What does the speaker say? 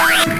Yeah.